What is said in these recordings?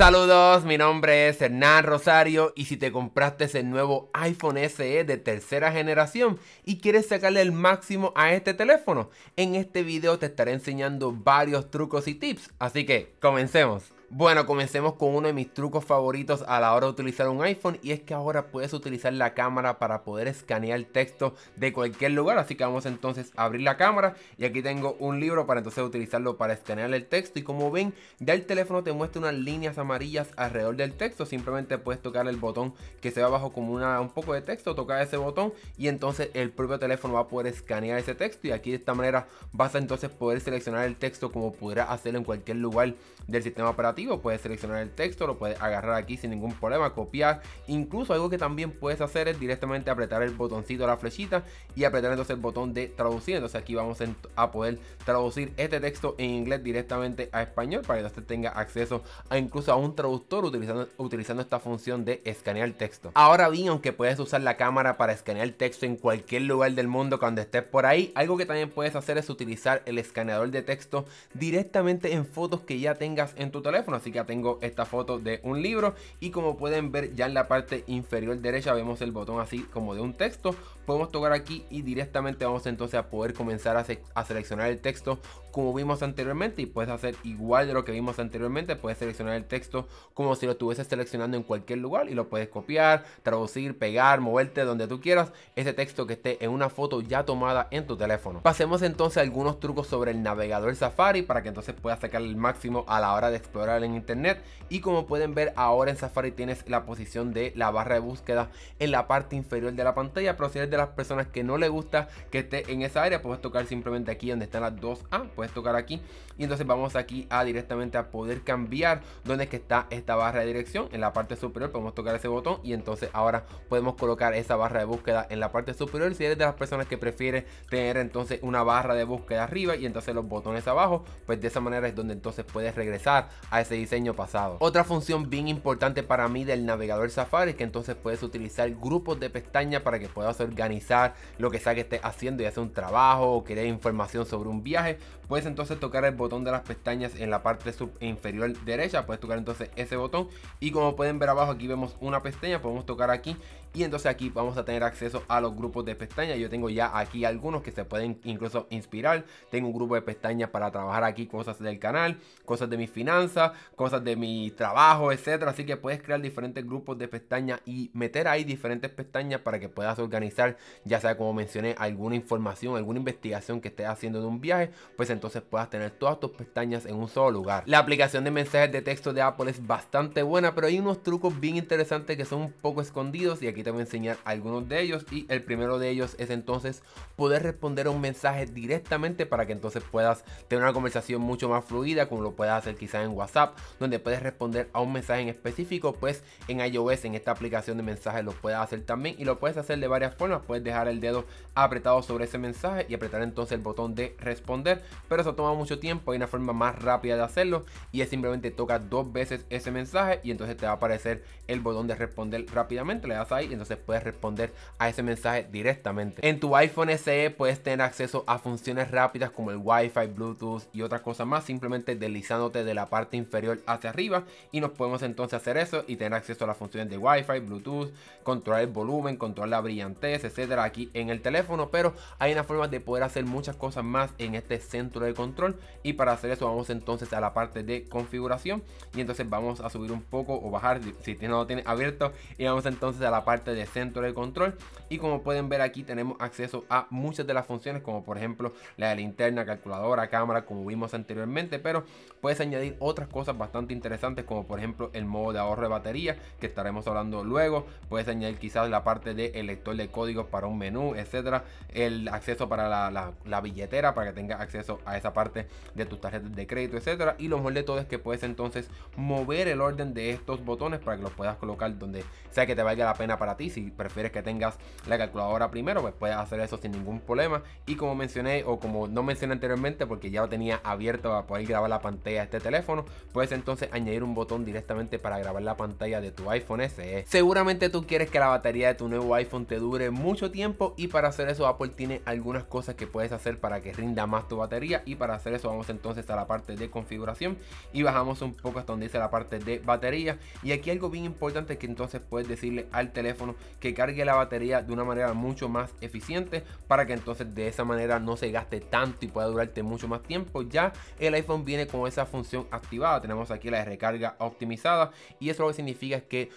Saludos, mi nombre es Hernán Rosario y si te compraste el nuevo iPhone SE de tercera generación y quieres sacarle el máximo a este teléfono, en este video te estaré enseñando varios trucos y tips, así que comencemos. Bueno, comencemos con uno de mis trucos favoritos a la hora de utilizar un iPhone y es que ahora puedes utilizar la cámara para poder escanear texto de cualquier lugar, así que vamos entonces a abrir la cámara y aquí tengo un libro para entonces utilizarlo para escanear el texto. Y como ven ya el teléfono te muestra unas líneas amarillas alrededor del texto, simplemente puedes tocar el botón que se ve abajo como una, un poco de texto, tocar ese botón y entonces el propio teléfono va a poder escanear ese texto. Y aquí de esta manera vas a entonces poder seleccionar el texto como pudiera hacerlo en cualquier lugar del sistema operativo puedes seleccionar el texto, lo puedes agarrar aquí sin ningún problema, copiar. Incluso algo que también puedes hacer es directamente apretar el botoncito de la flechita y apretar entonces el botón de traducir. Entonces aquí vamos a poder traducir este texto en inglés directamente a español para que usted tenga acceso a incluso a un traductor utilizando, utilizando esta función de escanear texto. Ahora bien, aunque puedes usar la cámara para escanear texto en cualquier lugar del mundo cuando estés por ahí, algo que también puedes hacer es utilizar el escaneador de texto directamente en fotos que ya tengas en tu teléfono así que tengo esta foto de un libro. Y como pueden ver ya en la parte inferior derecha vemos el botón así como de un texto. Podemos tocar aquí y directamente vamos entonces a poder comenzar a, a, seleccionar el texto como vimos anteriormente. Y puedes hacer igual de lo que vimos anteriormente. Puedes seleccionar el texto como si lo estuvieses seleccionando en cualquier lugar y lo puedes copiar traducir pegar moverte donde tú quieras. Ese texto que esté en una foto ya tomada en tu teléfono. Pasemos entonces a algunos trucos sobre el navegador Safari para que entonces puedas sacar el máximo a la hora de explorar en internet. Y como pueden ver ahora en Safari tienes la posición de la barra de búsqueda en la parte inferior de la pantalla. Pero si eres de las personas que no le gusta que esté en esa área puedes tocar simplemente aquí donde están las dos A puedes tocar aquí. Y entonces vamos aquí a directamente a poder cambiar donde está esta barra de dirección. En la parte superior podemos tocar ese botón y entonces ahora podemos colocar esa barra de búsqueda en la parte superior. Si eres de las personas que prefiere tener entonces una barra de búsqueda arriba y entonces los botones abajo pues de esa manera es donde entonces puedes regresar a diseño pasado. Otra función bien importante para mí del navegador Safari es que entonces puedes utilizar grupos de pestañas para que puedas organizar lo que sea que estés haciendo, y hacer un trabajo o querer información sobre un viaje. Puedes entonces tocar el botón de las pestañas en la parte inferior derecha, puedes tocar entonces ese botón y como pueden ver abajo aquí vemos una pestaña, podemos tocar aquí y entonces aquí vamos a tener acceso a los grupos de pestañas. Yo tengo ya aquí algunos que se pueden incluso inspirar. Tengo un grupo de pestañas para trabajar aquí cosas del canal, cosas de mis finanzas, cosas de mi trabajo, etcétera. Así que puedes crear diferentes grupos de pestañas y meter ahí diferentes pestañas para que puedas organizar, ya sea como mencioné, alguna información, alguna investigación que estés haciendo de un viaje, pues entonces puedas tener todas tus pestañas en un solo lugar. La aplicación de mensajes de texto de Apple es bastante buena, pero hay unos trucos bien interesantes que son un poco escondidos y aquí te voy a enseñar algunos de ellos y el primero de ellos es entonces poder responder a un mensaje directamente para que entonces puedas tener una conversación mucho más fluida como lo puedas hacer quizás en WhatsApp donde puedes responder a un mensaje en específico pues en iOS en esta aplicación de mensajes lo puedes hacer también y lo puedes hacer de varias formas puedes dejar el dedo apretado sobre ese mensaje y apretar entonces el botón de responder pero eso toma mucho tiempo hay una forma más rápida de hacerlo y es simplemente toca dos veces ese mensaje y entonces te va a aparecer el botón de responder rápidamente le das ahí entonces puedes responder a ese mensaje directamente. En tu iPhone SE puedes tener acceso a funciones rápidas como el Wi-Fi, Bluetooth y otras cosas más, simplemente deslizándote de la parte inferior hacia arriba y nos podemos entonces hacer eso y tener acceso a las funciones de Wi-Fi, Bluetooth, controlar el volumen, controlar la brillantez, etcétera, aquí en el teléfono, pero hay una forma de poder hacer muchas cosas más en este centro de control y para hacer eso vamos entonces a la parte de configuración y entonces vamos a subir un poco o bajar si no lo tiene abierto y vamos entonces a la parte de centro de control y como pueden ver aquí tenemos acceso a muchas de las funciones como por ejemplo la de linterna, calculadora, cámara como vimos anteriormente pero puedes añadir otras cosas bastante interesantes como por ejemplo el modo de ahorro de batería que estaremos hablando luego puedes añadir quizás la parte de el lector de códigos para un menú etcétera el acceso para la, la, billetera para que tengas acceso a esa parte de tus tarjetas de crédito etcétera y lo mejor de todo es que puedes entonces mover el orden de estos botones para que los puedas colocar donde sea que te valga la pena para ti. Si prefieres que tengas la calculadora primero, pues puedes hacer eso sin ningún problema. Y como mencioné, o como no mencioné anteriormente, porque ya lo tenía abierto para poder grabar la pantalla de este teléfono, puedes entonces añadir un botón directamente para grabar la pantalla de tu iPhone SE. Seguramente tú quieres que la batería de tu nuevo iPhone te dure mucho tiempo y para hacer eso Apple tiene algunas cosas que puedes hacer para que rinda más tu batería. Y para hacer eso vamos entonces a la parte de configuración y bajamos un poco hasta donde dice la parte de batería. Y aquí algo bien importante que entonces puedes decirle al teléfono que cargue la batería de una manera mucho más eficiente para que entonces de esa manera no se gaste tanto y pueda durarte mucho más tiempo. Ya el iPhone viene con esa función activada tenemos aquí la recarga optimizada y eso lo que significa es que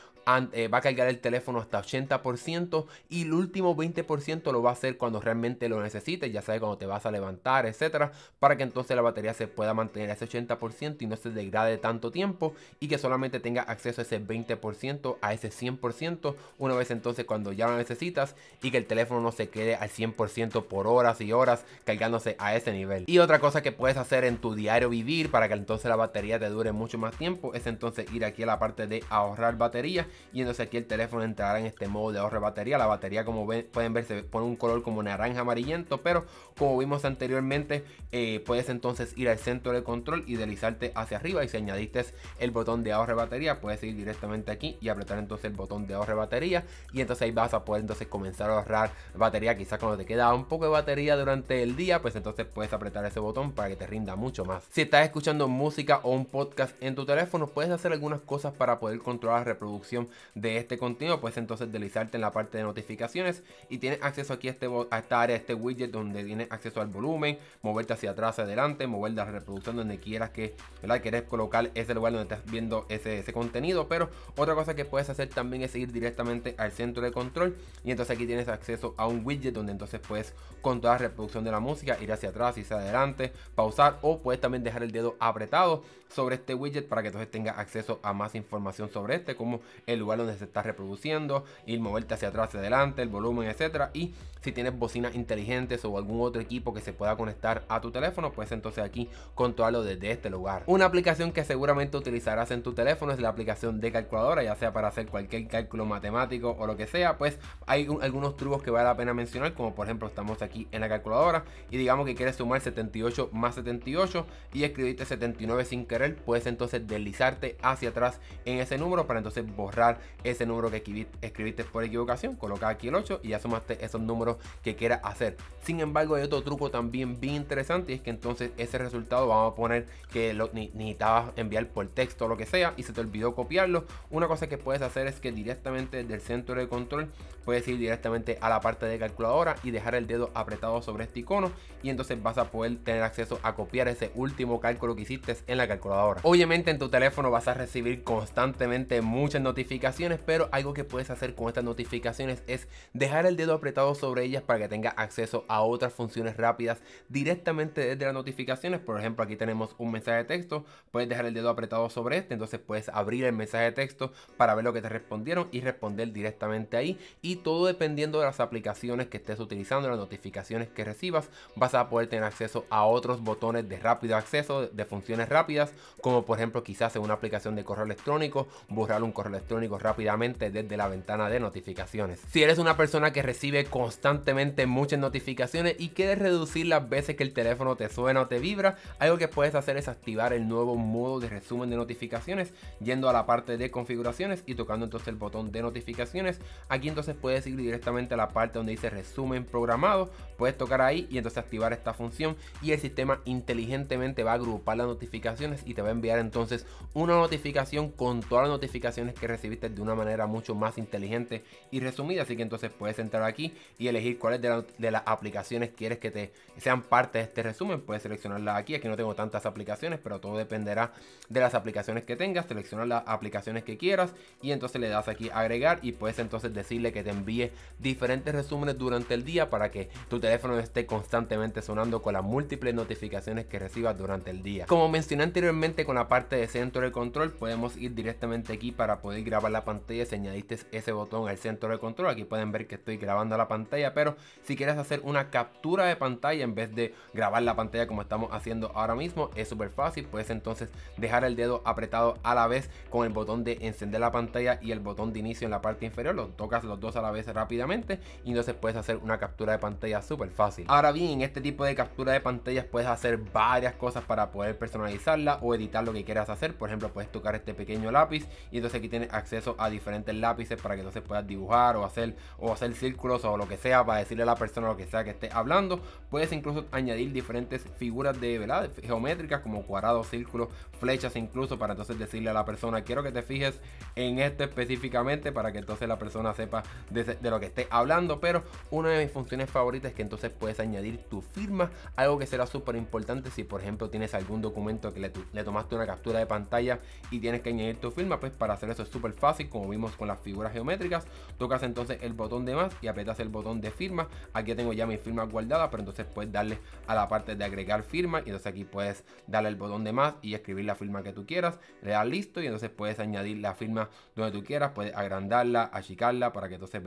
eh, va a cargar el teléfono hasta 80% y el último 20% lo va a hacer cuando realmente lo necesites, ya sabes cuando te vas a levantar, etcétera, para que entonces la batería se pueda mantener a ese 80% y no se degrade tanto tiempo y que solamente tenga acceso a ese 20%, a ese 100% una vez entonces cuando ya lo necesitas y que el teléfono no se quede al 100% por horas y horas cargándose a ese nivel. Y otra cosa que puedes hacer en tu diario vivir para que entonces la batería te dure mucho más tiempo es entonces ir aquí a la parte de ahorrar batería y entonces aquí el teléfono entrará en este modo de ahorro de batería. La batería como pueden ver se pone un color como naranja amarillento, pero como vimos anteriormente eh, puedes entonces ir al centro de control y deslizarte hacia arriba y si añadiste el botón de ahorro de batería puedes ir directamente aquí y apretar entonces el botón de ahorro de batería y entonces ahí vas a poder entonces comenzar a ahorrar batería. Quizás cuando te queda un poco de batería durante el día pues entonces puedes apretar ese botón para que te rinda mucho más. Si estás escuchando música o un podcast en tu teléfono puedes hacer algunas cosas para poder controlar la reproducción de este contenido, puedes entonces deslizarte en la parte de notificaciones y tienes acceso aquí a, este, a esta área, este widget donde tienes acceso al volumen, moverte hacia atrás, hacia adelante, mover la reproducción donde quieras que, ¿verdad? Quieres colocar ese lugar donde estás viendo ese, ese contenido, pero otra cosa que puedes hacer también es ir directamente al centro de control y entonces aquí tienes acceso a un widget donde entonces puedes controlar la reproducción de la música, ir hacia atrás, y hacia adelante, pausar o puedes también dejar el dedo apretado sobre este widget para que entonces tengas acceso a más información sobre este, como el lugar donde se está reproduciendo, ir moverte hacia atrás, hacia adelante, el volumen, etcétera. Y si tienes bocinas inteligentes o algún otro equipo que se pueda conectar a tu teléfono, pues entonces aquí controlarlo desde este lugar. Una aplicación que seguramente utilizarás en tu teléfono es la aplicación de calculadora, ya sea para hacer cualquier cálculo matemático o lo que sea. Pues hay algunos trucos que vale la pena mencionar, como por ejemplo estamos aquí en la calculadora y digamos que quieres sumar 78 más 78 y escribirte 79 sin querer, puedes entonces deslizarte hacia atrás en ese número para entonces borrar ese número que escribiste por equivocación, coloca aquí el 8 y ya sumaste esos números que quieras hacer. Sin embargo, hay otro truco también bien interesante y es que entonces ese resultado vamos a poner que lo, necesitabas enviar por texto o lo que sea y se te olvidó copiarlo. Una cosa que puedes hacer es que directamente desde el centro de control puedes ir directamente a la parte de calculadora y dejar el dedo apretado sobre este icono y entonces vas a poder tener acceso a copiar ese último cálculo que hiciste en la calculadora. Obviamente en tu teléfono vas a recibir constantemente muchas notificaciones, pero algo que puedes hacer con estas notificaciones es dejar el dedo apretado sobre ellas para que tenga acceso a otras funciones rápidas directamente desde las notificaciones. Por ejemplo, aquí tenemos un mensaje de texto, puedes dejar el dedo apretado sobre este, entonces puedes abrir el mensaje de texto para ver lo que te respondieron y responder directamente ahí. Y todo dependiendo de las aplicaciones que estés utilizando, las notificaciones que recibas, vas a poder tener acceso a otros botones de rápido acceso, de funciones rápidas, como por ejemplo quizás en una aplicación de correo electrónico, borrar un correo electrónico rápidamente desde la ventana de notificaciones. Si eres una persona que recibe constantemente muchas notificaciones y quieres reducir las veces que el teléfono te suena o te vibra, algo que puedes hacer es activar el nuevo modo de resumen de notificaciones yendo a la parte de configuraciones y tocando entonces el botón de notificaciones. Aquí entonces puedes ir directamente a la parte donde dice resumen programado, puedes tocar ahí y entonces activar esta función y el sistema inteligentemente va a agrupar las notificaciones y te va a enviar entonces una notificación con todas las notificaciones que recibiste de una manera mucho más inteligente y resumida. Así que entonces puedes entrar aquí y elegir cuáles de, las aplicaciones quieres que te sean parte de este resumen. Puedes seleccionarlas aquí. Aquí no tengo tantas aplicaciones, pero todo dependerá de las aplicaciones que tengas. Selecciona las aplicaciones que quieras y entonces le das aquí agregar y puedes entonces decirle que te envíe diferentes resúmenes durante el día para que tu teléfono esté constantemente sonando con las múltiples notificaciones que recibas durante el día. Como mencioné anteriormente con la parte de centro de control, podemos ir directamente aquí para poder grabar la pantalla si añadiste ese botón al centro de control. Aquí pueden ver que estoy grabando la pantalla, pero si quieres hacer una captura de pantalla en vez de grabar la pantalla como estamos haciendo ahora mismo, es súper fácil. Puedes entonces dejar el dedo apretado a la vez con el botón de encender la pantalla y el botón de inicio en la parte inferior. Los tocas los dos a la vez rápidamente y entonces puedes hacer una captura de pantalla súper fácil. Ahora bien, en este tipo de captura de pantallas puedes hacer varias cosas para poder personalizarla o editar lo que quieras hacer. Por ejemplo, puedes tocar este pequeño lápiz y entonces aquí tienes acceso a diferentes lápices para que entonces puedas dibujar o hacer o hacer círculos o lo que sea para decirle a la persona lo que sea que esté hablando. Puedes incluso añadir diferentes figuras de ¿verdad? geométricas como cuadrados, círculos, flechas incluso para entonces decirle a la persona quiero que te fijes en esto específicamente para que entonces la persona sepa de, lo que esté hablando. Pero una de mis funciones favoritas es que entonces puedes añadir tu firma, algo que será súper importante si por ejemplo tienes algún documento que le, le tomaste una captura de pantalla y tienes que añadir tu firma, pues para hacer eso es súper fácil, como vimos con las figuras geométricas. Tocas entonces el botón de más y apretas el botón de firma. Aquí tengo ya mi firma guardada, pero entonces puedes darle a la parte de agregar firma y entonces aquí puedes darle el botón de más y escribir la firma que tú quieras. Le listo y entonces puedes añadir la firma donde tú quieras, puedes agrandarla, achicarla para que entonces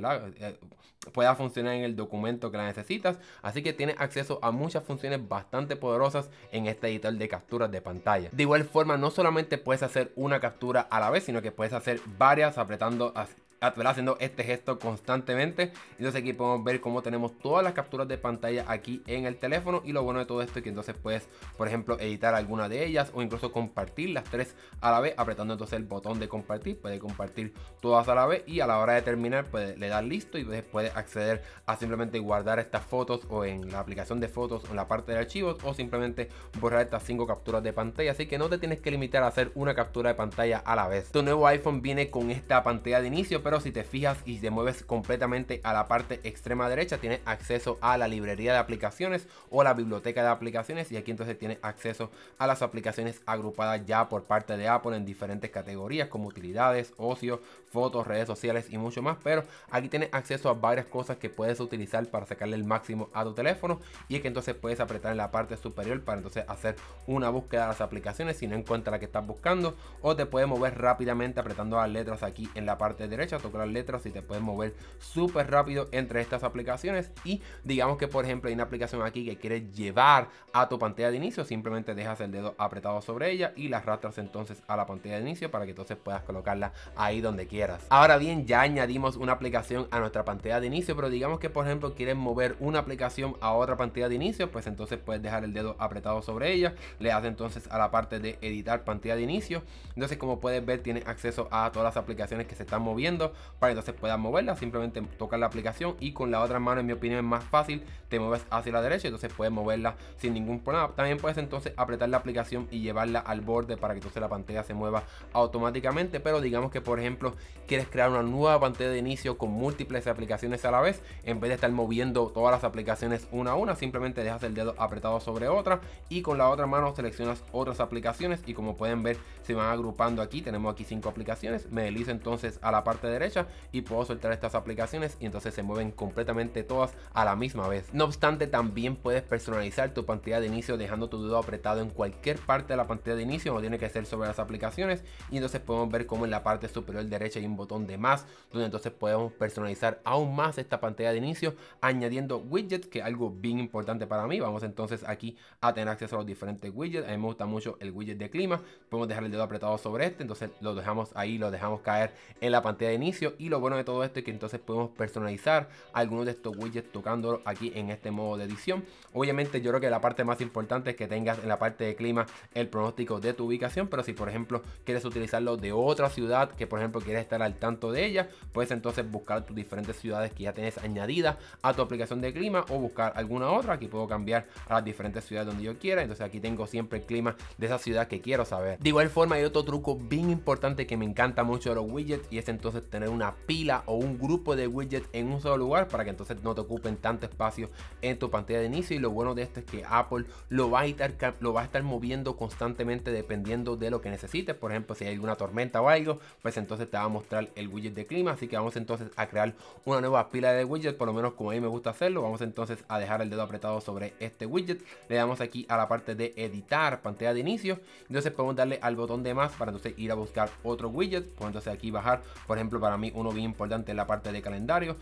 pueda funcionar en el documento que la necesitas. Así que tienes acceso a muchas funciones bastante poderosas en este editor de capturas de pantalla. De igual forma, no solamente puedes hacer una captura a la vez, sino que puedes hacer varias apretando haciendo este gesto constantemente. Entonces aquí podemos ver cómo tenemos todas las capturas de pantalla aquí en el teléfono. Y lo bueno de todo esto es que entonces puedes, por ejemplo, editar alguna de ellas o incluso compartir las tres a la vez, apretando entonces el botón de compartir. Puede compartir todas a la vez y a la hora de terminar puede, le dar listo y puede acceder a simplemente guardar estas fotos o en la aplicación de fotos o en la parte de archivos o simplemente borrar estas cinco capturas de pantalla. Así que no te tienes que limitar a hacer una captura de pantalla a la vez. Tu nuevo iPhone viene con esta pantalla de inicio, pero si te fijas y te mueves completamente a la parte extrema derecha, tienes acceso a la librería de aplicaciones o la biblioteca de aplicaciones y aquí entonces tienes acceso a las aplicaciones agrupadas ya por parte de Apple en diferentes categorías como utilidades, ocio, fotos, redes sociales y mucho más, pero aquí tienes acceso a varias cosas que puedes utilizar para sacarle el máximo a tu teléfono y es que entonces puedes apretar en la parte superior para entonces hacer una búsqueda de las aplicaciones si no encuentras la que estás buscando o te puedes mover rápidamente apretando las letras aquí en la parte derecha, tocar las letras y te puedes mover súper rápido entre estas aplicaciones y digamos que por ejemplo hay una aplicación aquí que quieres llevar a tu pantalla de inicio, simplemente dejas el dedo apretado sobre ella y la arrastras entonces a la pantalla de inicio para que entonces puedas colocarla ahí donde quieras. Ahora bien, ya añadimos una aplicación a nuestra pantalla de inicio, pero digamos que por ejemplo quieres mover una aplicación a otra pantalla de inicio, pues entonces puedes dejar el dedo apretado sobre ella, le das entonces a la parte de editar pantalla de inicio. Entonces como puedes ver tienes acceso a todas las aplicaciones que se están moviendo para entonces puedas moverla. Simplemente tocar la aplicación y con la otra mano, en mi opinión, es más fácil. Te mueves hacia la derecha, entonces puedes moverla sin ningún problema. También puedes entonces apretar la aplicación y llevarla al borde para que entonces la pantalla se mueva automáticamente. Pero digamos que, por ejemplo, quieres crear una nueva pantalla de inicio con múltiples aplicaciones a la vez, en vez de estar moviendo todas las aplicaciones una a una, simplemente dejas el dedo apretado sobre otra y con la otra mano seleccionas otras aplicaciones y como pueden ver se van agrupando aquí. Tenemos aquí cinco aplicaciones. Me deslizo entonces a la parte derecha y puedo soltar estas aplicaciones y entonces se mueven completamente todas a la misma vez. No obstante, también puedes personalizar tu pantalla de inicio dejando tu dedo apretado en cualquier parte de la pantalla de inicio, no tiene que ser sobre las aplicaciones y entonces podemos ver como en la parte superior derecha hay un botón de más donde entonces podemos personalizar aún más esta pantalla de inicio añadiendo widgets que es algo bien importante para mí. Vamos entonces aquí a tener acceso a los diferentes widgets. A mí me gusta mucho el widget de clima. Podemos dejar el dedo apretado sobre este, entonces lo dejamos ahí, lo dejamos caer en la pantalla de inicio y lo bueno de todo esto es que entonces podemos personalizar algunos de estos widgets tocándolo aquí en este modo de edición. Obviamente yo creo que la parte más importante es que tengas en la parte de clima el pronóstico de tu ubicación, pero si por ejemplo quieres utilizarlo de otra ciudad que por ejemplo quieres estar al tanto de ella, puedes entonces buscar tus diferentes ciudades que ya tienes añadidas a tu aplicación de clima o buscar alguna otra. Aquí puedo cambiar a las diferentes ciudades donde yo quiera, entonces aquí tengo siempre el clima de esa ciudad que quiero saber. De igual forma hay otro truco bien importante que me encanta mucho de los widgets y es entonces tener una pila o un grupo de widgets en un solo lugar para que entonces no te ocupen tanto espacio en tu pantalla de inicio y lo bueno de esto es que Apple lo va a estar, lo va a estar moviendo constantemente dependiendo de lo que necesites. Por ejemplo, si hay alguna tormenta o algo, pues entonces te va a mostrar el widget de clima. Así que vamos entonces a crear una nueva pila de widgets, por lo menos como a mí me gusta hacerlo. Vamos entonces a dejar el dedo apretado sobre este widget. Le damos aquí a la parte de editar, pantalla de inicio. Entonces podemos darle al botón de más para entonces ir a buscar otro widget. Pues entonces aquí bajar, por ejemplo, para mí uno bien importante es la parte de calendario.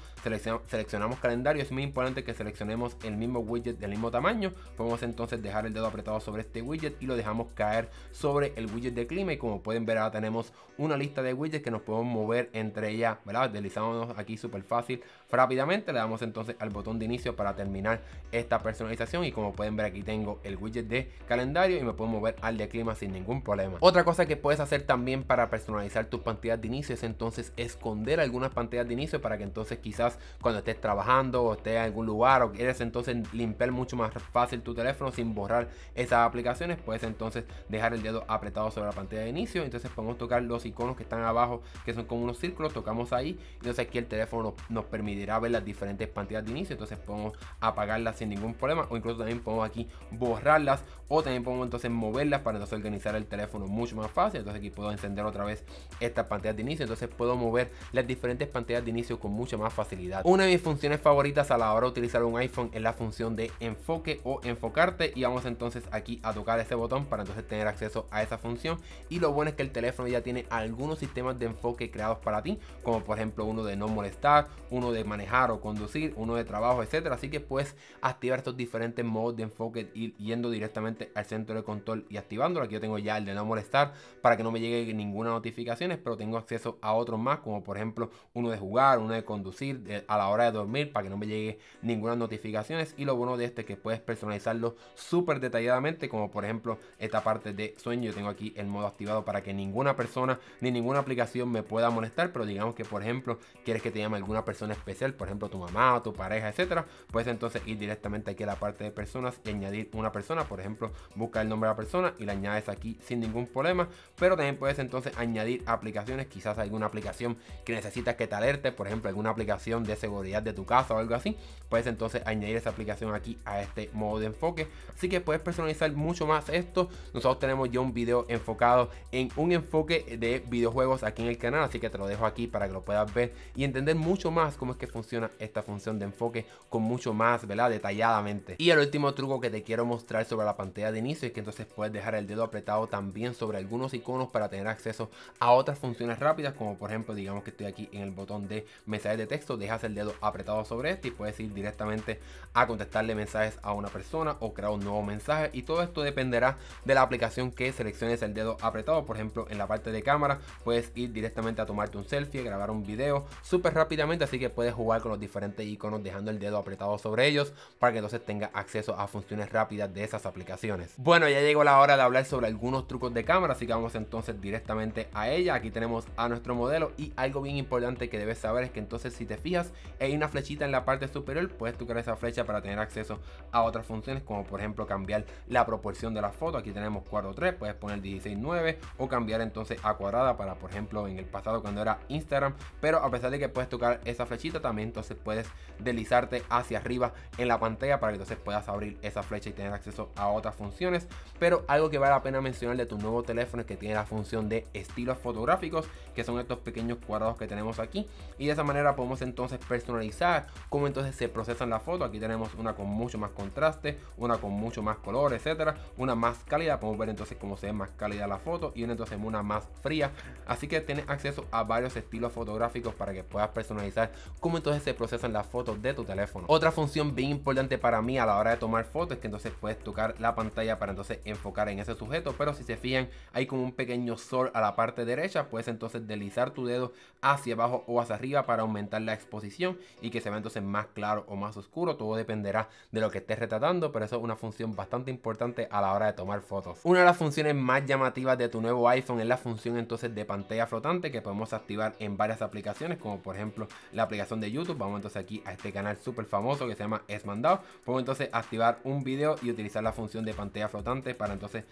seleccionamos calendario, es muy importante que seleccionemos el mismo widget del mismo tamaño. Podemos entonces dejar el dedo apretado sobre este widget y lo dejamos caer sobre el widget de clima. Y como pueden ver, ahora tenemos una lista de widgets que nos podemos mover entre ellas, ¿verdad? Deslizamos aquí súper fácil rápidamente. Le damos entonces al botón de inicio para terminar esta personalización. Y como pueden ver, aquí tengo el widget de calendario y me puedo mover al de clima sin ningún problema. Otra cosa que puedes hacer también para personalizar tus pantallas de inicio es entonces esconder algunas pantallas de inicio para que entonces quizás cuando estés trabajando o estés en algún lugar o quieres entonces limpiar mucho más fácil tu teléfono sin borrar esas aplicaciones, puedes entonces dejar el dedo apretado sobre la pantalla de inicio. Entonces podemos tocar los iconos que están abajo, que son como unos círculos, tocamos ahí. Entonces aquí el teléfono nos, permitirá ver las diferentes pantallas de inicio. Entonces podemos apagarlas sin ningún problema o incluso también podemos aquí borrarlas o también podemos entonces moverlas para entonces organizar el teléfono mucho más fácil. Entonces aquí puedo encender otra vez estas pantallas de inicio. Entonces puedo mover las diferentes pantallas de inicio con mucha más facilidad. Una de mis funciones favoritas a la hora de utilizar un iPhone es la función de enfoque o enfocarte y vamos entonces aquí a tocar ese botón para entonces tener acceso a esa función y lo bueno es que el teléfono ya tiene algunos sistemas de enfoque creados para ti como por ejemplo uno de no molestar uno de manejar o conducir uno de trabajo etcétera. Así que puedes activar estos diferentes modos de enfoque y yendo directamente al centro de control y activándolo. Aquí yo tengo ya el de no molestar para que no me llegue ninguna notificaciones pero tengo acceso a otros más como por ejemplo uno de jugar uno de conducir a la hora de dormir para que no me llegue ninguna notificaciones y lo bueno de este es que puedes personalizarlo súper detalladamente como por ejemplo esta parte de sueño. Yo tengo aquí el modo activado para que ninguna persona ni ninguna aplicación me pueda molestar pero digamos que por ejemplo quieres que te llame alguna persona por ejemplo tu mamá o tu pareja etcétera puedes entonces ir directamente aquí a la parte de personas y añadir una persona por ejemplo busca el nombre de la persona y la añades aquí sin ningún problema pero también puedes entonces añadir aplicaciones quizás alguna aplicación que necesitas que te alerte por ejemplo alguna aplicación de seguridad de tu casa o algo así puedes entonces añadir esa aplicación aquí a este modo de enfoque. Así que puedes personalizar mucho más esto. Nosotros tenemos ya un video enfocado en un enfoque de videojuegos aquí en el canal así que te lo dejo aquí para que lo puedas ver y entender mucho más cómo es que funciona esta función de enfoque con mucho más ¿verdad? detalladamente. Y el último truco que te quiero mostrar sobre la pantalla de inicio es que entonces puedes dejar el dedo apretado también sobre algunos iconos para tener acceso a otras funciones rápidas como por ejemplo digamos que estoy aquí en el botón de mensajes de texto dejas el dedo apretado sobre este y puedes ir directamente a contestarle mensajes a una persona o crear un nuevo mensaje. Y todo esto dependerá de la aplicación que selecciones el dedo apretado. Por ejemplo en la parte de cámara puedes ir directamente a tomarte un selfie grabar un video súper rápidamente así que puedes jugar con los diferentes iconos dejando el dedo apretado sobre ellos para que entonces tenga acceso a funciones rápidas de esas aplicaciones. Bueno ya llegó la hora de hablar sobre algunos trucos de cámara así que vamos entonces directamente a ella. Aquí tenemos a nuestro modelo y algo bien importante que debes saber es que entonces si te fijas hay una flechita en la parte superior puedes tocar esa flecha para tener acceso a otras funciones como por ejemplo cambiar la proporción de la foto. Aquí tenemos 4.3 puedes poner 16.9 o cambiar entonces a cuadrada para por ejemplo en el pasado cuando era Instagram pero a pesar de que puedes tocar esa flechita también entonces puedes deslizarte hacia arriba en la pantalla para que entonces puedas abrir esa flecha y tener acceso a otras funciones. Pero algo que vale la pena mencionar de tu nuevo teléfono es que tiene la función de estilos fotográficos que son estos pequeños cuadrados que tenemos aquí. Y de esa manera podemos entonces personalizar cómo entonces se procesan las fotos. Aquí tenemos una con mucho más contraste una con mucho más color etcétera. Una más cálida podemos ver entonces cómo se ve más cálida la foto y una entonces una más fría. Así que tienes acceso a varios estilos fotográficos para que puedas personalizar cómo entonces se procesan las fotos de tu teléfono. Otra función bien importante para mí a la hora de tomar fotos es que entonces puedes tocar la pantalla para entonces enfocar en ese sujeto pero si se fijan hay como un pequeño sol a la parte derecha puedes entonces deslizar tu dedo hacia abajo o hacia arriba para aumentar la exposición y que se vea entonces más claro o más oscuro. Todo dependerá de lo que estés retratando pero eso es una función bastante importante a la hora de tomar fotos. Una de las funciones más llamativas de tu nuevo iPhone es la función entonces de pantalla flotante que podemos activar en varias aplicaciones como por ejemplo la aplicación de YouTube vamos entonces aquí a este canal súper famoso que se llama Esmandado podemos entonces activar un video y utilizar la función de pantalla flotante para entonces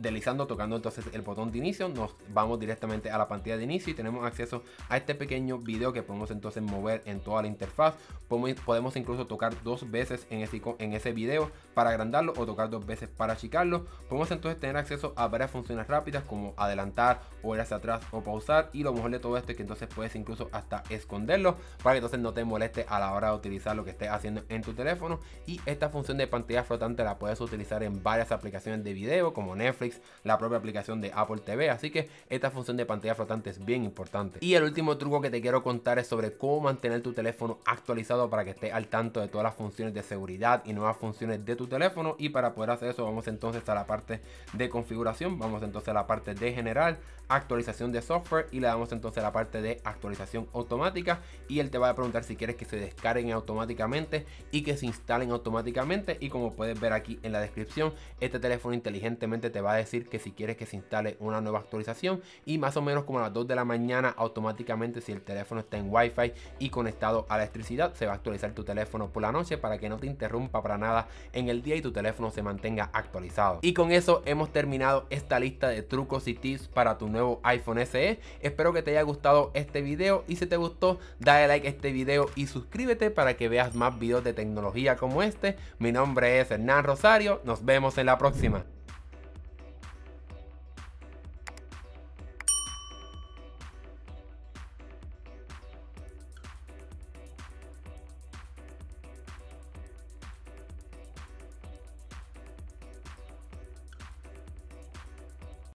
deslizando, tocando entonces el botón de inicio, nos vamos directamente a la pantalla de inicio y tenemos acceso a este pequeño video que podemos entonces mover en toda la interfaz. Podemos, incluso tocar dos veces en ese, en ese video para agrandarlo o tocar dos veces para achicarlo. Podemos entonces tener acceso a varias funciones rápidas como adelantar o ir hacia atrás o pausar y lo mejor de todo esto es que entonces puedes incluso hasta esconderlo para que entonces no te moleste a la hora de utilizar lo que estés haciendo en tu teléfono. Y esta función de pantalla flotante la puedes utilizar en varias aplicaciones de video como Netflix, la propia aplicación de Apple TV, así que esta función de pantalla flotante es bien importante. Y el último truco que te quiero contar es sobre cómo mantener tu teléfono actualizado para que esté al tanto de todas las funciones de seguridad y nuevas funciones de tu teléfono. Y para poder hacer eso vamos entonces a la parte de configuración, vamos entonces a la parte de general, actualización de software. Y le damos entonces a la parte de actualización automática. Y él te va a preguntar si quieres que se descarguen automáticamente y que se instalen automáticamente. Y como puedes ver aquí en la descripción este teléfono inteligentemente te va a decir que si quieres que se instale una nueva actualización. Y más o menos como a las 2 de la mañana automáticamente si el teléfono está en wifi y conectado a electricidad se va a actualizar tu teléfono por la noche para que no te interrumpa para nada en el día y tu teléfono se mantenga actualizado. Y con eso hemos terminado esta lista de trucos y tips para tu nuevo iPhone SE espero que te haya gustado este video y si te gustó dale like a este video y suscríbete para que veas más videos de tecnología como este. Mi nombre es Hernán Rosario nos vemos en la próxima